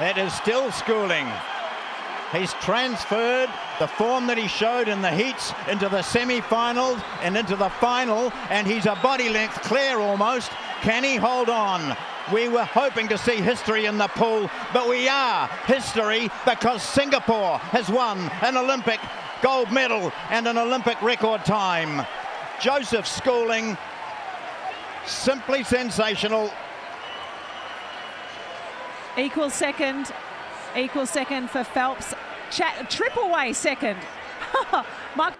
It is still Schooling. He's transferred the form that he showed in the heats into the semi-finals and into the final, and he's a body length clear almost. Can he hold on? We were hoping to see history in the pool, but we are history because Singapore has won an Olympic gold medal and an Olympic record time. Joseph Schooling, simply sensational. Equal second, equal second for Phelps. Triple way second. Mark.